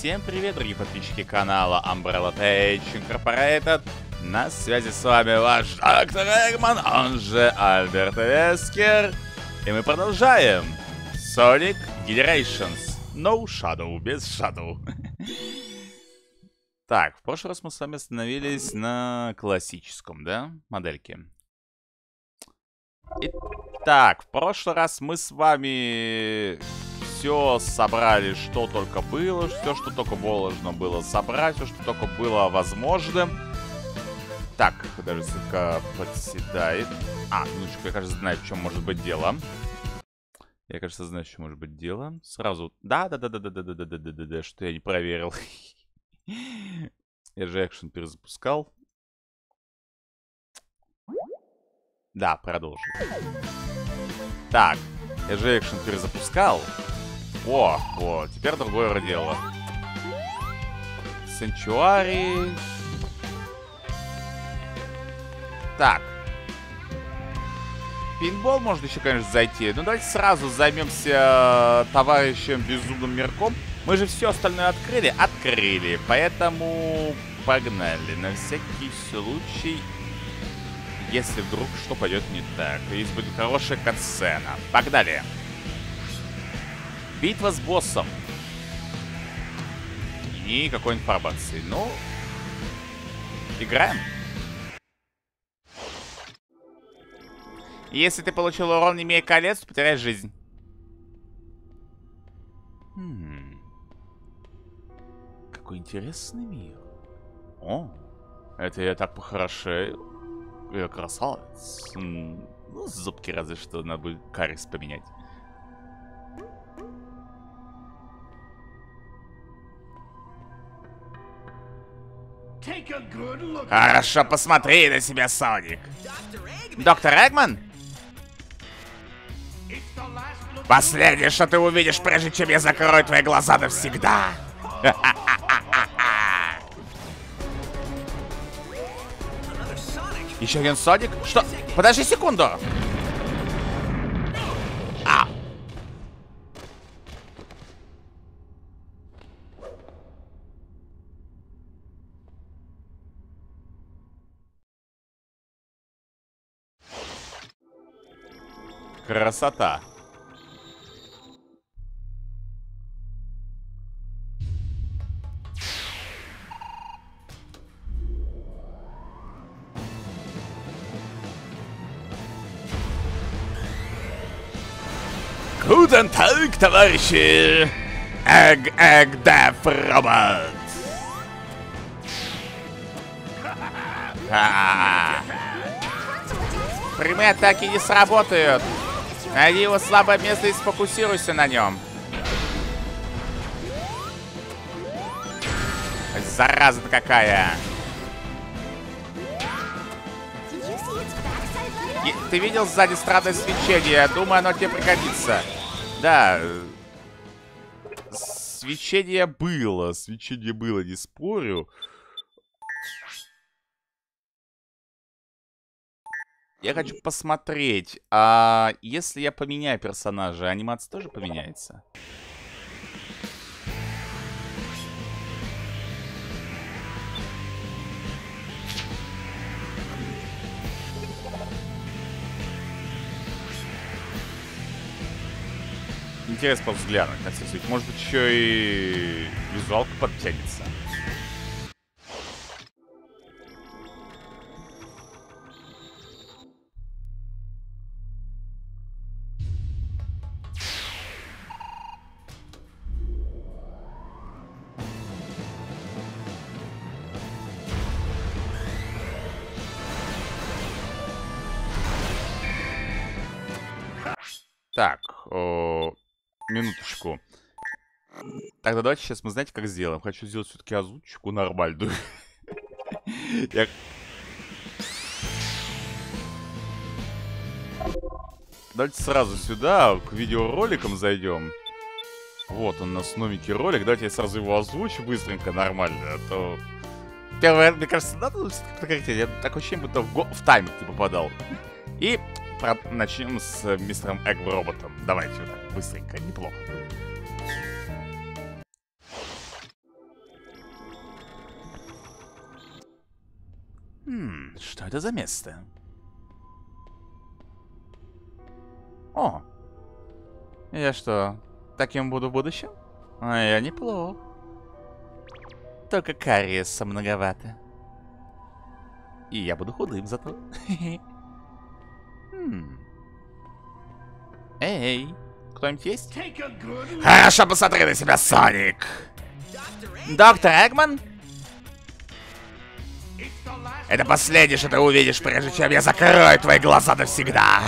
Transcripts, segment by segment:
Всем привет, дорогие подписчики канала Umbrella Tech Incorporated. На связи с вами ваш доктор Эгман, он же Альберт Вескер. И мы продолжаем. Sonic Generations. No Shadow, без Shadow. Так, в прошлый раз мы с вами остановились на классическом, да, модельке. Итак, в прошлый раз мы с вами все собрали, что только было, все, что только можно было собрать, все, что только было возможным. Так, даже слегка подседает. А, минуточку, я, кажется, знаю, в чем может быть дело. Я, кажется, знаю, в чем может быть дело. Сразу... Да-да-да-да-да-да-да-да-да-да, что я не проверил. Я же экшен перезапускал. Да, продолжим. Так, я же экшен перезапускал. О, о, теперь другое дело. Санчуари. Так. Пинбол можно еще, конечно, зайти. Но давайте сразу займемся товарищем Безумным Мирком. Мы же все остальное открыли? Открыли. Поэтому погнали. На всякий случай, если вдруг что пойдет не так. Здесь будет хорошая катсцена. Погнали. Битва с боссом. Никакой информации. Ну, играем. Если ты получил урон, не имея колец, потеряешь жизнь. Хм. Какой интересный мир. О, это я так похорошею. Я красавец. Ну, зубки разве что надо будет карис поменять. Хорошо, посмотри на себя, Соник. Доктор Эгман? Последнее, что ты увидишь, прежде чем я закрою твои глаза навсегда. Еще один Соник? Что? Подожди секунду. Красота. Guten Tag, товарищи! Эг, эг, деф, робот! Прямые атаки не сработают. Найди его слабое место и сфокусируйся на нем. Зараза-то какая. И, ты видел сзади странное свечение? Думаю, оно тебе пригодится. Да. Свечение было. Свечение было, не спорю. Я хочу посмотреть, а если я поменяю персонажа, анимация тоже поменяется? Интересно взглянуть на все Может быть, еще и визуалка подтянется. Минуточку. Тогда давайте сейчас мы, знаете, как сделаем? Хочу сделать все-таки озвучку нормальную. Я... Давайте сразу сюда, к видеороликам зайдем. Вот он у нас новенький ролик. Давайте я сразу его озвучу быстренько, нормально. А то... Мне кажется, надо все-таки Я такое ощущение, будто в, го... в тайминг не попадал. И про... начнем с э, мистером Эгг-роботом. Давайте так, быстренько, неплохо. Хм, что это за место? О! Я что, таким буду в будущем? А я неплох. Только кариеса многовато. И я буду худым зато. Хм. Эй, кто-нибудь есть? Хорошо, посмотри на себя, Соник! Доктор Эгман? Это последнее, что ты увидишь, прежде чем я закрою твои глаза навсегда.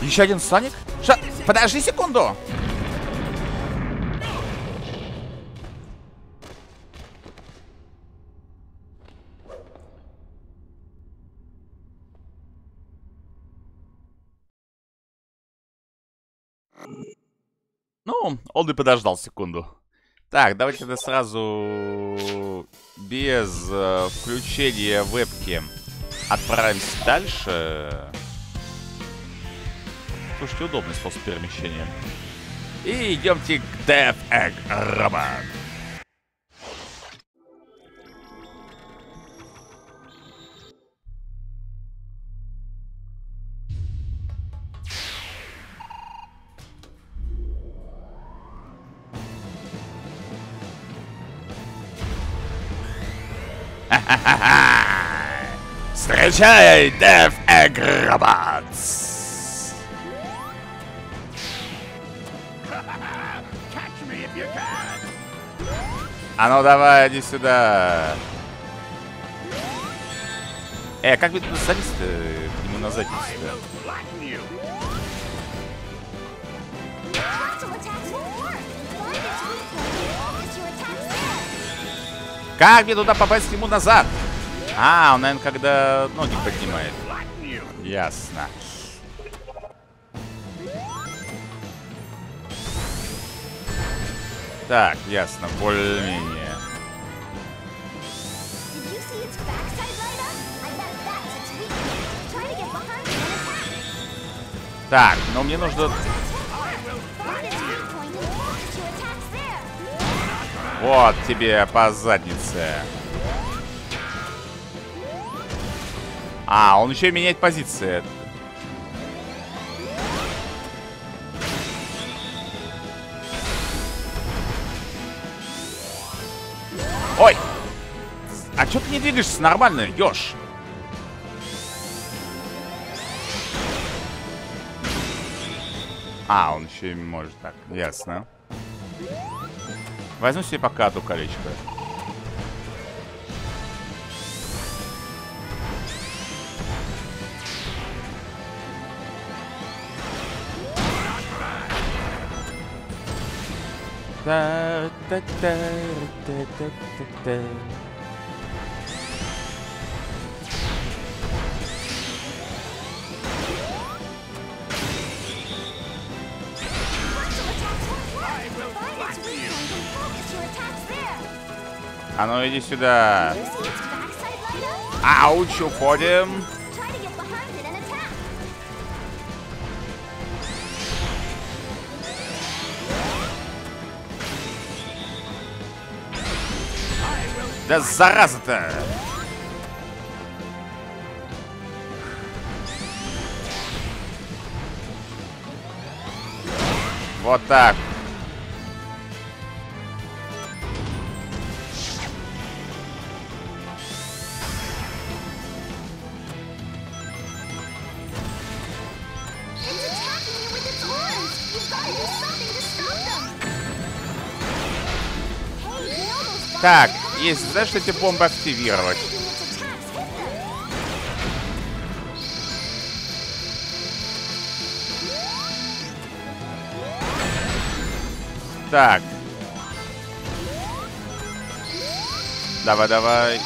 Еще один Соник? Ша... Подожди секунду! Он и подождал секунду. Так, давайте тогда сразу без э, включения вебки отправимся дальше. Слушайте, удобный способ перемещения. И идемте к Death Egg Robot. Встречай, Egg Robots! А ну давай, иди сюда. Э, как бы туда залезть-то к нему на задницу? Как мне туда попасть к нему назад? А, он, наверное, когда ноги поднимает. Ясно. Так, ясно, более-менее. Так, но мне нужно... Вот тебе по заднице. А, он еще и меняет позиции. Ой! А что ты не двигаешься нормально, Ёж? А, он еще и может так. Ясно. Возьму себе пока одну колечко. Та та та та та та та А ну иди сюда. Ауч, уходим. Да зараза-то! Вот так. Так, есть, знаешь, эти бомбы активировать. Так. Давай, давай.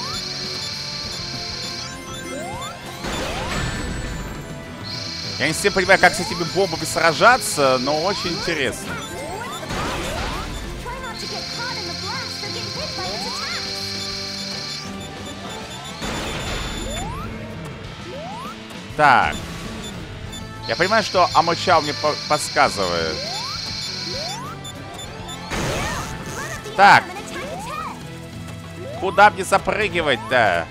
Я не совсем понимаю, как с этими бомбами сражаться, но очень интересно. Так. Я понимаю, что Амочао мне по подсказывает. Так. Куда мне запрыгивать-то?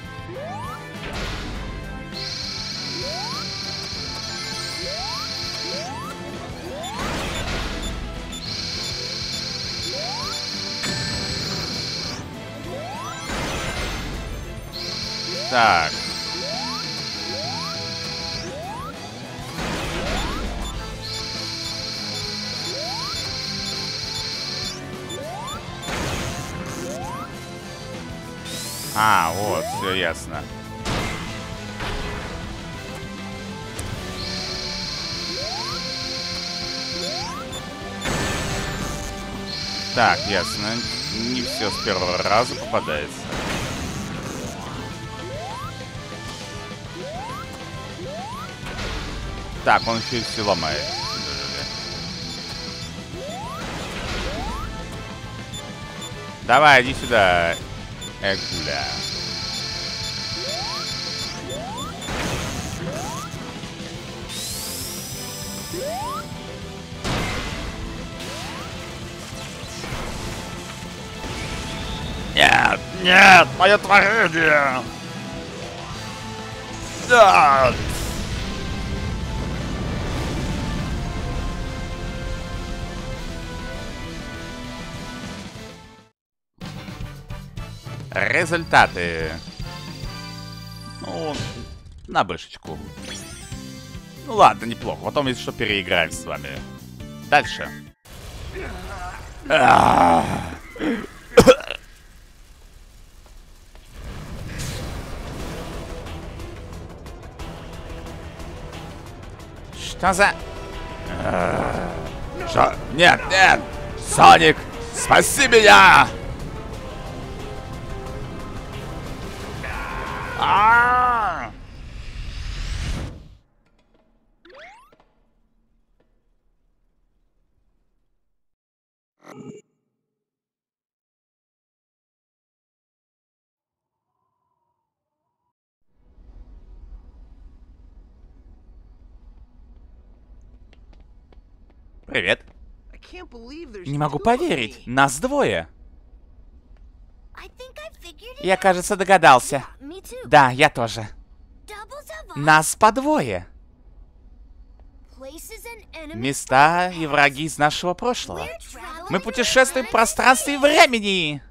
Так. А, вот, все ясно. Так, ясно. Не все с первого раза попадается. Так, он еще и все ломает. Давай, иди сюда, Экуля. Нет, нет, мое творение! Нет! Результаты. Ну, на бэшечку. Ну ладно, неплохо. Потом, если что, переиграем с вами. Дальше. Что за... Что? Нет, нет! Соник, спаси меня! А! Привет. Не могу поверить, нас двое. Я, кажется, догадался. Да, я тоже. Нас по двое. Места и враги из нашего прошлого. Мы путешествуем в пространстве и времени.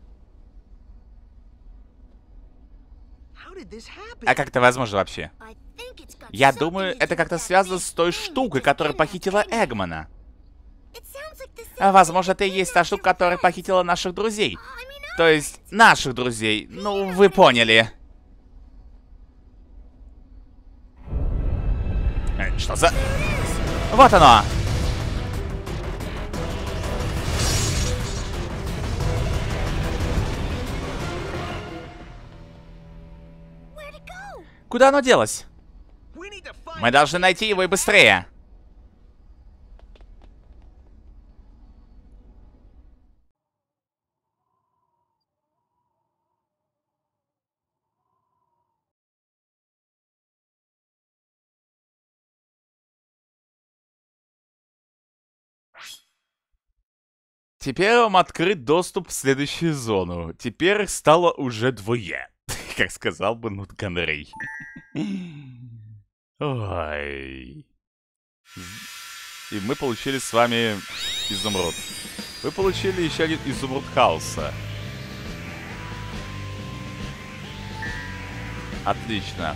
А как это возможно вообще? Я думаю, это как-то связано с той штукой, которая похитила Эгмана. Возможно, это и есть та штука, которая похитила наших друзей. То есть, наших друзей. Ну, вы поняли. Э, что за... Вот оно! Куда оно делось? Мы должны найти его и быстрее. Теперь вам открыт доступ в следующую зону. Теперь стало уже двое. Как сказал бы Нут Ганрей. Ой. И мы получили с вами изумруд. Вы получили еще один изумруд хаоса. Отлично.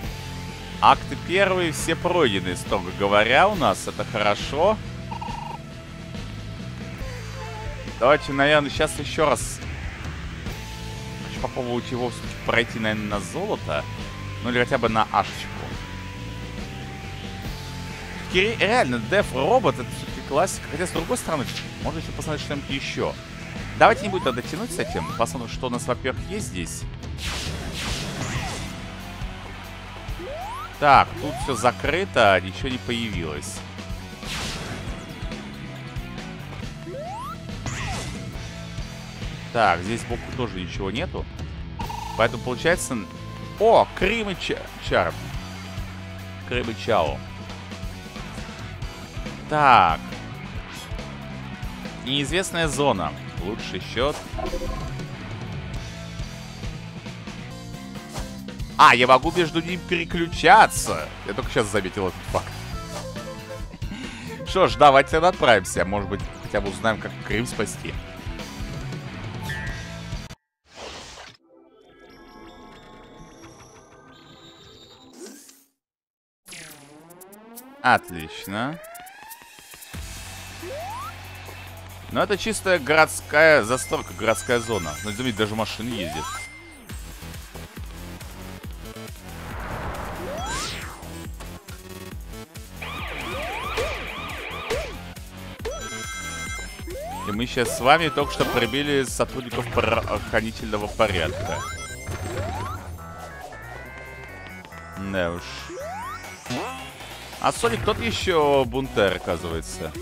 Акты первые все пройдены, строго говоря, у нас. Это хорошо. Хорошо. Давайте, наверное, сейчас еще раз хочу попробовать его пройти, наверное, на золото. Ну или хотя бы на ашечку. Реально, Деф Робот это все-таки классика. Хотя, с другой стороны, можно еще посмотреть что-нибудь еще. Давайте не будем тогда тянуть с этим. Посмотрим, что у нас, во-первых, есть здесь. Так, тут все закрыто, ничего не появилось. Так, здесь боку тоже ничего нету. Поэтому получается... О, Крым и Ча... Чар. Крым и Чао. Так. Неизвестная зона. Лучший счет. А, я могу между ним переключаться. Я только сейчас заметил этот факт. Что ж, давайте тогда отправимся. Может быть, хотя бы узнаем, как Крым спасти. Отлично. Но это чистая городская застройка, городская зона. Ну, заметь, даже машины ездят. И мы сейчас с вами только что прибили сотрудников охранительного порядка. Да уж. А Соник тот еще бунтер, оказывается.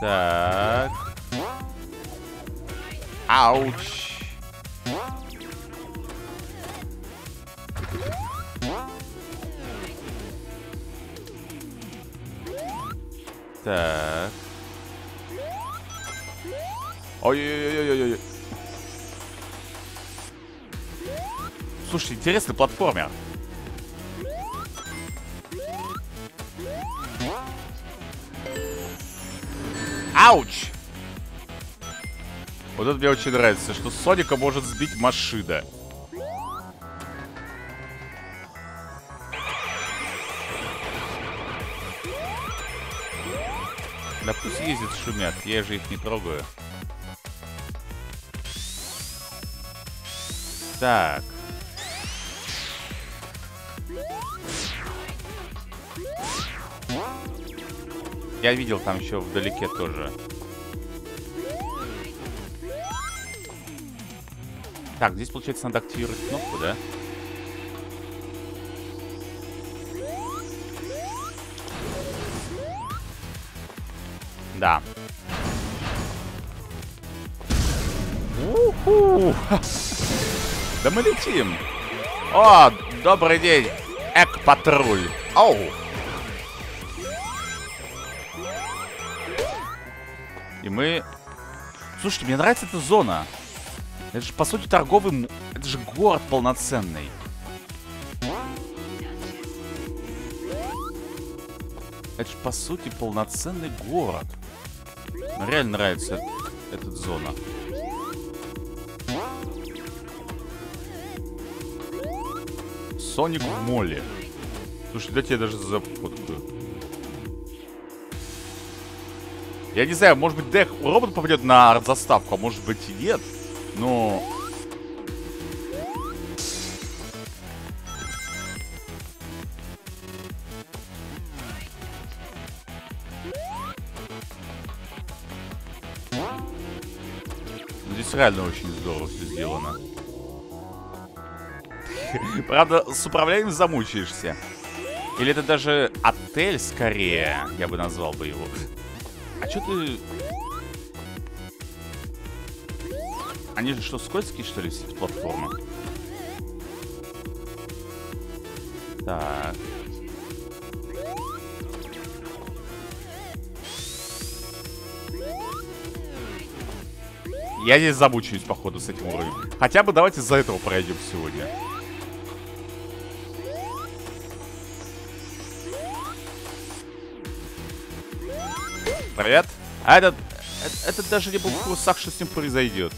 Так. Ауч. Так. Ой-ой-ой-ой-ой. Слушайте, интересный платформер. Ауч! Вот это мне очень нравится, что Соника может сбить машина. Да пусть ездят, шумят, я же их не трогаю. Так. Я видел там еще вдалеке тоже. Так, здесь, получается, надо активировать кнопку, да? Да. Уху! Да мы летим. О, добрый день, Эк-патруль. Оу. И мы... Слушайте, мне нравится эта зона. Это же, по сути, торговый... Это же город полноценный. Это же, по сути, полноценный город. Мне реально нравится эта зона. Соник в моле. Слушай, дайте я даже зафоткаю. Я не знаю, может быть, Дэх робот попадет на заставку, а может быть и нет. Но... Здесь реально очень здорово все сделано. Правда, с управлением замучаешься. Или это даже отель скорее, я бы назвал бы его. А что ты... Они же что, скользкие, что ли, все эти платформы? Так. Я здесь замучаюсь, походу, с этим уровнем. Хотя бы давайте за этого пройдем сегодня. Привет. А этот... Это, это даже не был в курсах, что с ним произойдет.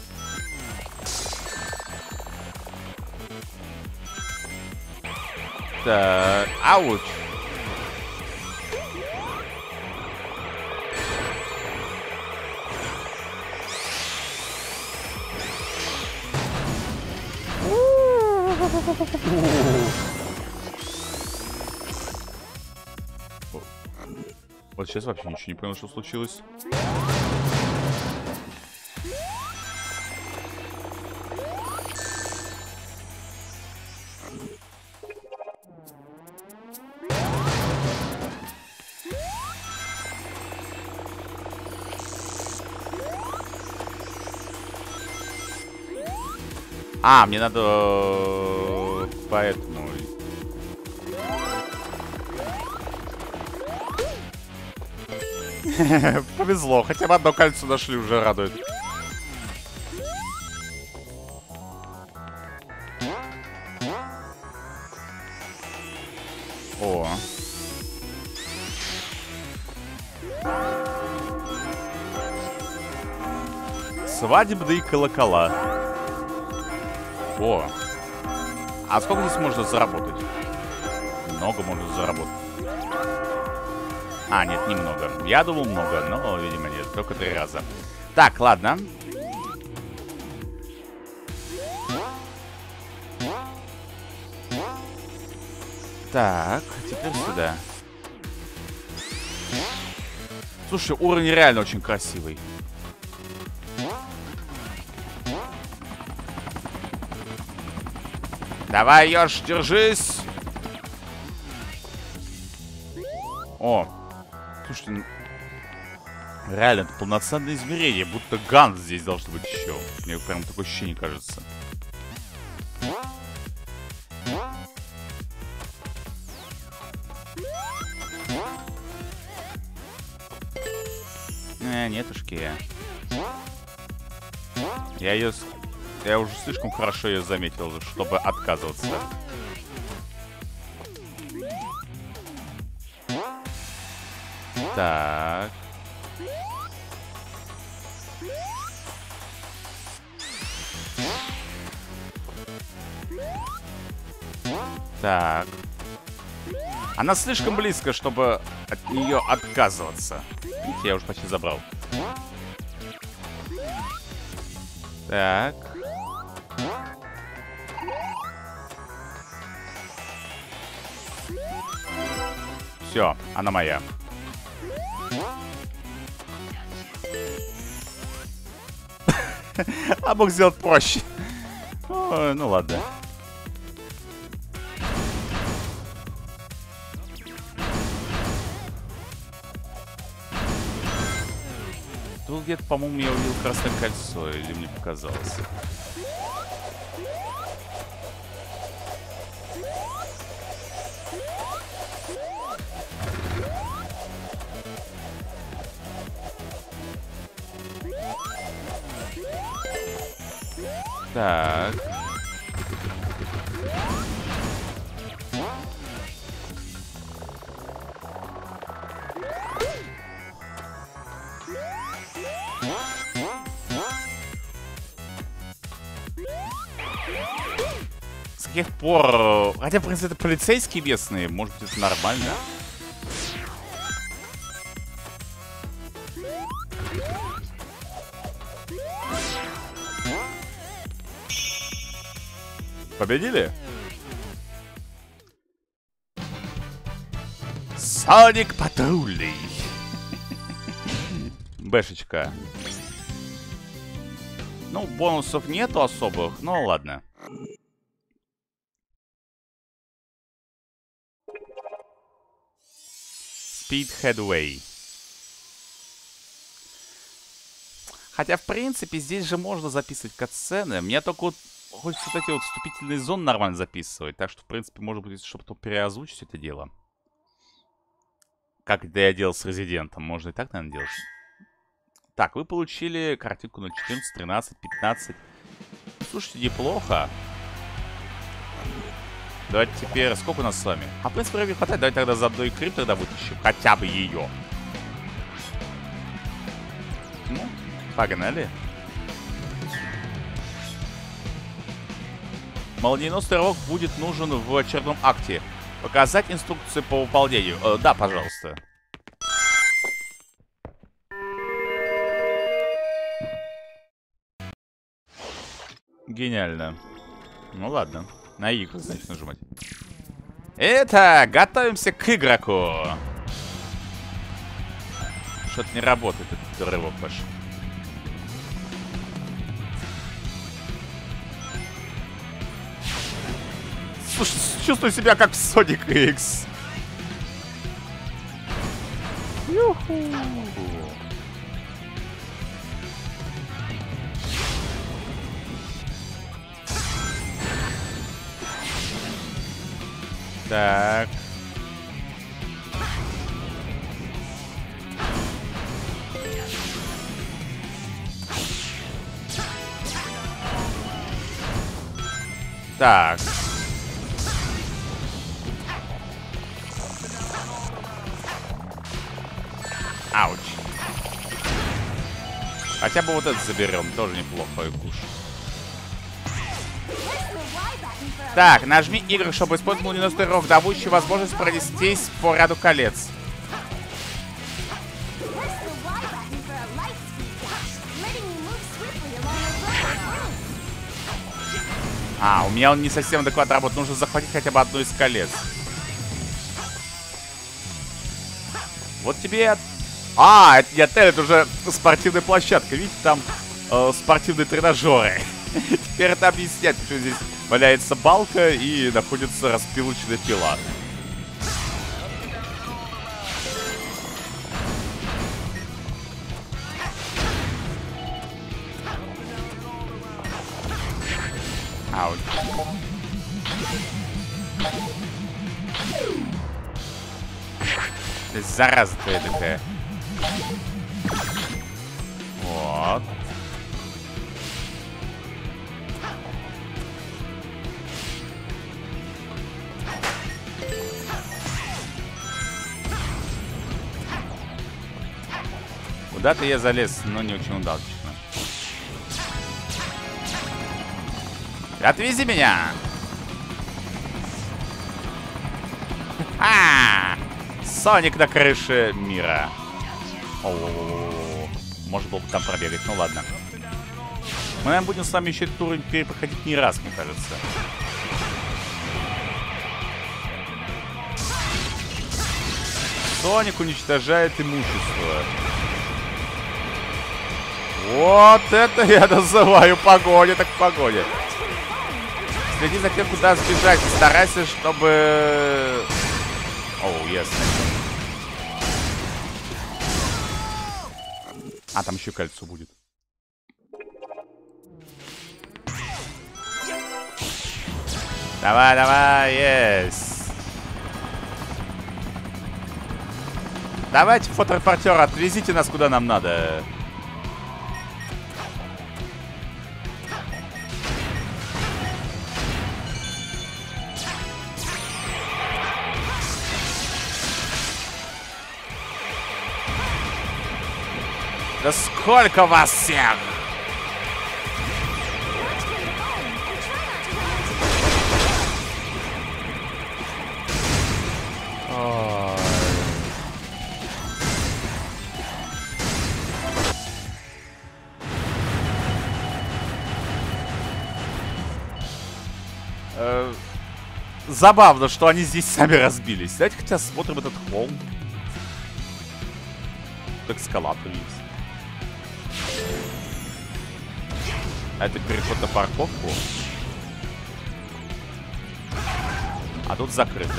Так, ауч. Сейчас вообще ничего не понял, что случилось. А, мне надо э, поэтому Повезло, хотя бы одно кольцо нашли, уже радует. О. Свадебные колокола. О. А сколько здесь можно заработать? Много можно заработать. А, нет, немного. Я думал много, но, видимо, нет. Только три раза. Так, ладно. Так, теперь сюда. Слушай, уровень реально очень красивый. Давай, Ёж, держись. Слушайте, реально, это полноценное измерение, будто Ганс здесь должен быть еще. Мне прям такое ощущение кажется. Э, нетушки. Я ее я уже слишком хорошо ее заметил, чтобы отказываться. Так. Так. Она слишком близко, чтобы от нее отказываться. Видите, я уже почти забрал. Так. Все, она моя. А мог сделать проще. Ой, ну ладно. Тут где-то, по-моему, я увидел красное кольцо, или мне показалось. Так. С каких пор... Хотя, в принципе, это полицейские местные. Может быть, это нормально. Победили? Соник Патрульный. Бэшечка. Ну, бонусов нету особых, но ладно. Speed Headway. Хотя, в принципе, здесь же можно записывать катсцены. Мне только вот хочется вот эти вот вступительные зоны нормально записывать. Так что, в принципе, может быть, чтобы потом переозвучить это дело. Как это я делал с Резидентом. Можно и так, наверное, делать. Так, вы получили картинку на 14, 13, 15. Слушайте, неплохо. Давайте теперь... Сколько у нас с вами? А, в принципе, времени хватает. Давайте тогда заодно и крип тогда вытащим. Хотя бы ее. Ну, погнали. Молниеносный рывок будет нужен в очередном акте. Показать инструкции по выполнению. Э, да, пожалуйста. Гениально. Ну ладно. На игры, значит, нажимать. Это, готовимся к игроку. Что-то не работает этот рывок ваш. чувствую себя как в Sonic X. Юху. Так. Так. Хотя бы вот это заберем, тоже неплохой куш. Так, нажми Y, чтобы использовать молниеносный рог, давущий возможность пронестись по ряду колец. А, у меня он не совсем адекватно работает. Нужно захватить хотя бы одну из колец. Вот тебе... А, это не отель, это уже спортивная площадка. Видите, там э, спортивные тренажеры. Теперь это объясняет, что здесь валяется балка и находится распилочная пила. Ауч. Зараза ты такая. Куда-то я залез, но не очень удачно. Отвези меня! А! Соник на крыше мира. О -о -о -о. Может было бы там пробегать, ну ладно. Мы, наверное, будем с вами еще этот уровень перепроходить не раз, мне кажется. Соник уничтожает имущество. Вот это я называю погоня, так погоня. Следи за тем, куда сбежать. Старайся, чтобы... Оу, oh, ясно. А, там еще кольцо будет. Давай, давай, есть. Давайте, фоторепортер, отвезите нас куда нам надо. Да сколько вас всех? Э, забавно, что они здесь сами разбились. Давайте хотя смотрим этот холм. Так эскалатор есть. А это переход на парковку. А тут закрыто.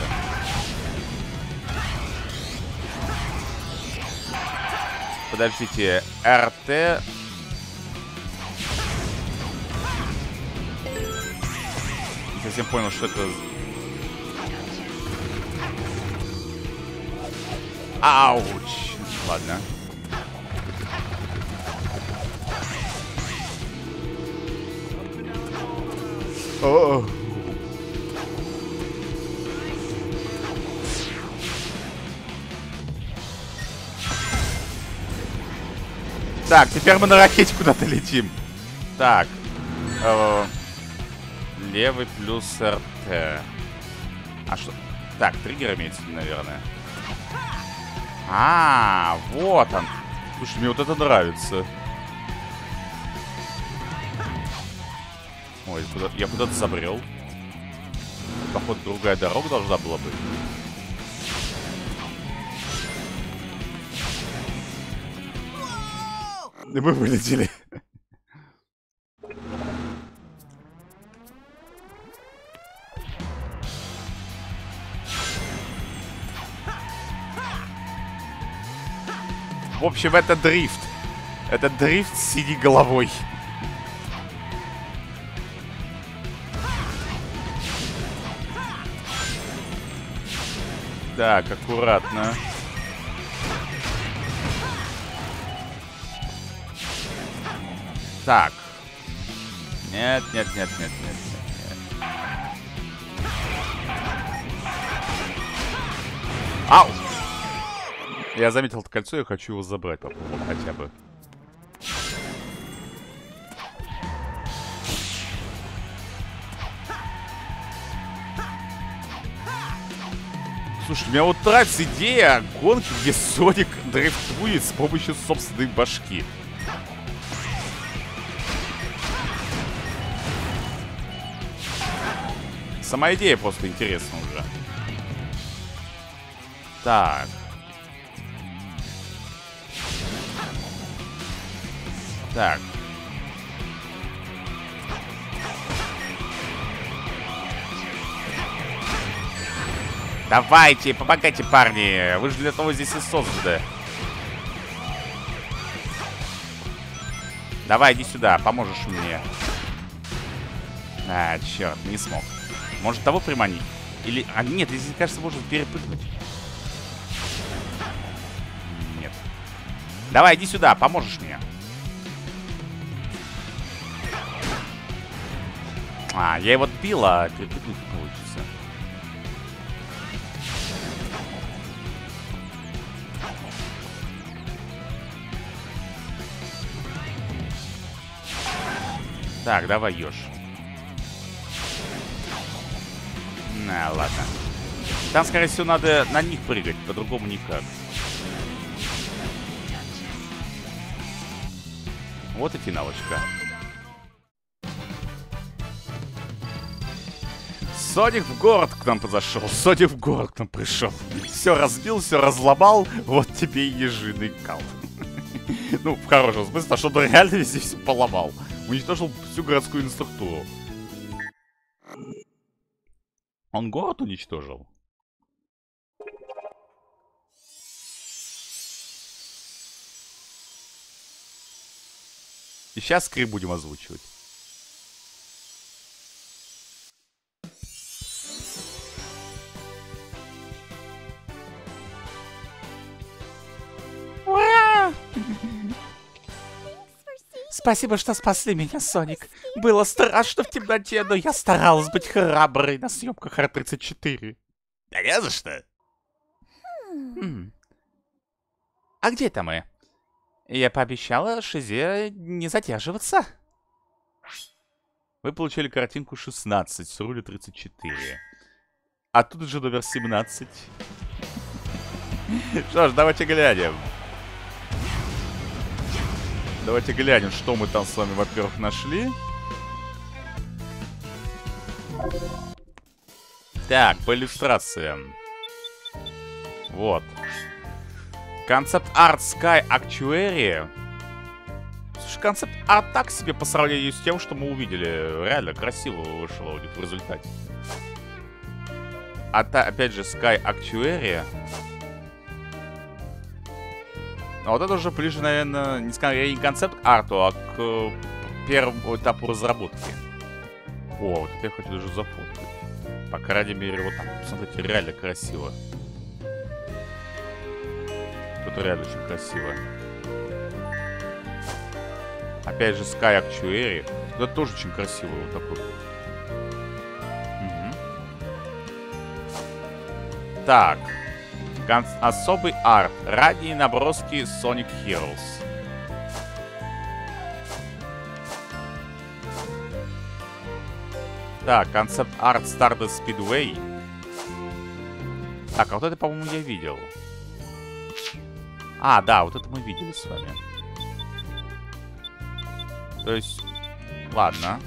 Подождите, РТ... Не совсем понял, что это... Ауч! Ладно. О. Так, теперь мы на ракете куда-то летим. Так. Э, левый плюс РТ. А что? Так, триггер имеется, наверное. А, вот он. Слушай, мне вот это нравится. Куда я куда-то забрел. Походу, другая дорога должна была быть. И мы вылетели. В общем, это дрифт. Это дрифт с синей головой. Так, аккуратно. Так. Нет, нет, нет, нет, нет. Ау! Я заметил это кольцо я хочу его забрать, попробовать хотя бы. Слушай, меня вот нравится идея гонки, где Соник дрифтует с помощью собственной башки. Сама идея просто интересна уже. Так. Так. Давайте, помогайте, парни. Вы же для того здесь и созданы. Давай, иди сюда, поможешь мне. А, черт, не смог. Может того приманить? Или... А нет, здесь, кажется, можно перепрыгнуть. Нет. Давай, иди сюда, поможешь мне. А, я его отбил, а перепрыгнуть не. Так, давай, Ёж. На, ладно. Там, скорее всего, надо на них прыгать, по-другому никак. Вот и финалочка. Соник в город к нам подошел. Соник в город к нам пришел. Все разбил, все разломал. Вот тебе и ежиный кал. Ну, в хорошем смысле, что он реально везде все поломал. Уничтожил всю городскую инструктуру. Он город уничтожил? И сейчас скрип будем озвучивать. Спасибо, что спасли меня, Соник. Было страшно в темноте, но я старалась быть храброй на съемках Р-34. Да не за что. Хм. А где это мы? Я пообещала Шизе не задерживаться. Вы получили картинку 16 с руля 34. А тут же номер 17. Что ж, давайте глянем. Давайте глянем, что мы там с вами, во-первых, нашли. Так, по иллюстрациям. Вот. Концепт арт Sky Actuary. Слушай, концепт арт так себе по сравнению с тем, что мы увидели. Реально красиво вышло них в результате. А та, опять же, Sky Actuary. А вот это уже ближе, наверное, не скорее не концепт арту, а к э, первому этапу разработки. О, вот это я хочу даже зафоткать. По крайней мере, вот так. Посмотрите, реально красиво. Тут реально очень красиво. Опять же, Sky Actuary. Это тоже очень красиво, вот такой. Угу. Так. Кон особый арт. Ранние наброски Sonic Heroes. Так, концепт арт Stardust Speedway. Так, а вот это, по-моему, я видел. А, да, вот это мы видели с вами. То есть, ладно.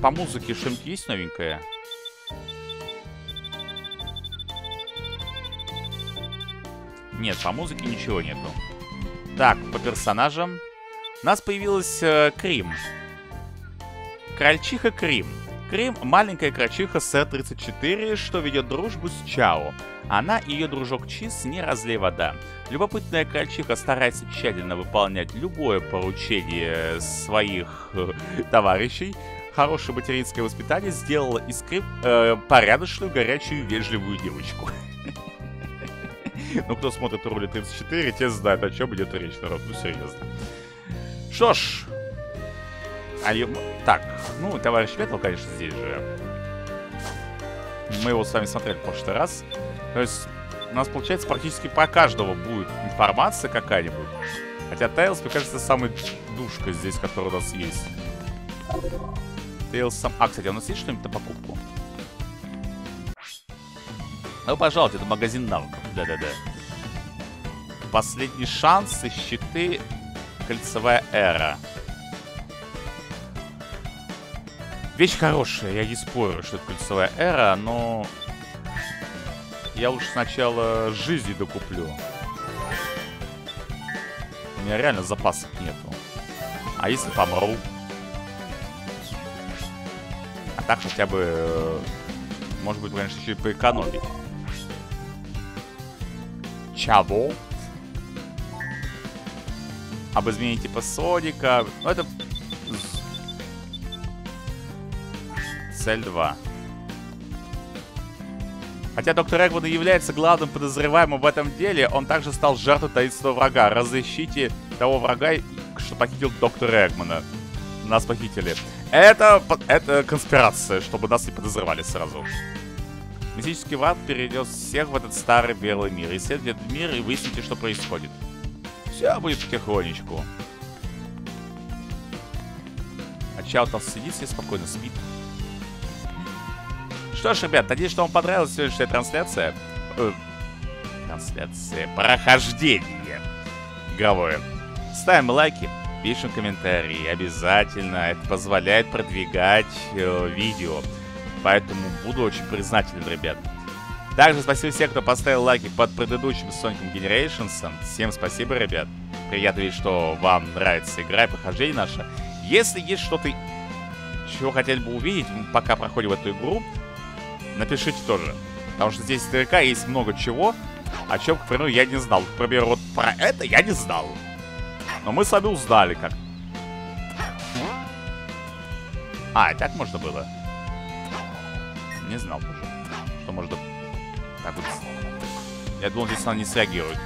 По музыке что-нибудь есть новенькое? Нет, по музыке ничего нету. Так, по персонажам. У нас появилась э, Крим. Крольчиха Крим. Крим — маленькая крольчиха С-34, что ведет дружбу с Чао. Она и ее дружок Чиз не разлей вода. Любопытная крольчиха старается тщательно выполнять любое поручение своих э, товарищей. Хорошее материнское воспитание сделало из Крим э, порядочную, горячую, вежливую девочку. Ну, кто смотрит роли 34, те знают, о чем идет речь, народ. Ну, серьезно. Что ж. А ё... Так, ну, товарищ Метал, конечно, здесь же. Мы его с вами смотрели в прошлый раз. То есть, у нас, получается, практически по каждого будет информация какая-нибудь. Хотя Тейлс, мне кажется, самый душка здесь, который у нас есть. Тейлс сам... А, кстати, у нас есть что-нибудь на покупку? Ну, пожалуйста, это магазин навыков. Да-да-да. Последний шанс и щиты. Кольцевая эра. Вещь хорошая, я не спорю, что это кольцевая эра, но... Я лучше сначала жизни докуплю. У меня реально запасов нету. А если помру? А так хотя бы... Э, может быть, конечно, еще и поэкономить. Чего? Об изменении типа Соника. Ну, это... Цель 2. Хотя доктор Эгман и является главным подозреваемым в этом деле, он также стал жертвой таинственного врага. Разыщите того врага, что похитил доктора Эгмана. Нас похитили. Это, это конспирация, чтобы нас не подозревали сразу. Мистический враг перейдет всех в этот старый белый мир. Исследуйте мир и выясните, что происходит. Все будет потихонечку. А Чаутал сидит себе спокойно спит. Что ж, ребят, надеюсь, что вам понравилась сегодняшняя трансляция. Э, трансляция. Прохождение игровое. Ставим лайки, пишем комментарии. Обязательно. Это позволяет продвигать э, видео. Поэтому буду очень признателен, ребят. Также спасибо всем, кто поставил лайки под предыдущим Sonic Generations. Всем спасибо, ребят. Приятно видеть, что вам нравится игра и прохождение наше. Если есть что-то, чего хотели бы увидеть, пока проходим эту игру, напишите тоже. Потому что здесь наверняка есть много чего, о чем, к примеру, я не знал. К примеру, вот про это я не знал. Но мы с вами узнали как. А, так можно было? Не знал тоже, что можно так вот. Я думал, здесь она не среагирует.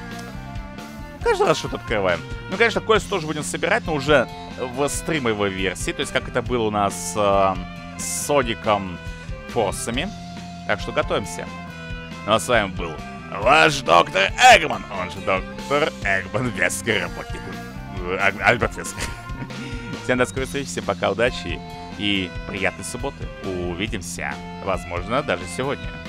Каждый раз что-то открываем. Ну, конечно, квест тоже будем собирать, но уже в стримовой версии. То есть, как это было у нас э, с Соником Форсами. Так что готовимся. Ну а с вами был ваш доктор Эгман, он же доктор Эгман Вескер, работник. Альберт Вескер. Всем до скорой встречи, всем пока, удачи и приятной субботы. Увидимся, возможно, даже сегодня.